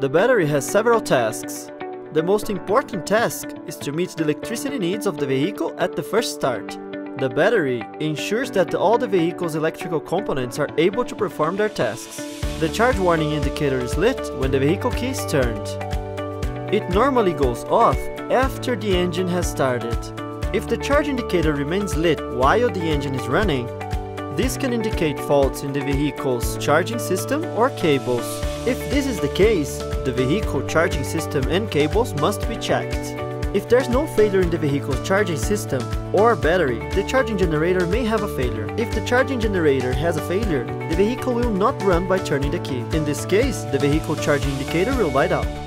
The battery has several tasks. The most important task is to meet the electricity needs of the vehicle at the first start. The battery ensures that all the vehicle's electrical components are able to perform their tasks. The charge warning indicator is lit when the vehicle key is turned. It normally goes off after the engine has started. If the charge indicator remains lit while the engine is running, this can indicate faults in the vehicle's charging system or cables. If this is the case, the vehicle charging system and cables must be checked. If there's no failure in the vehicle's charging system or battery, the charging generator may have a failure. If the charging generator has a failure, the vehicle will not run by turning the key. In this case, the vehicle charging indicator will light up.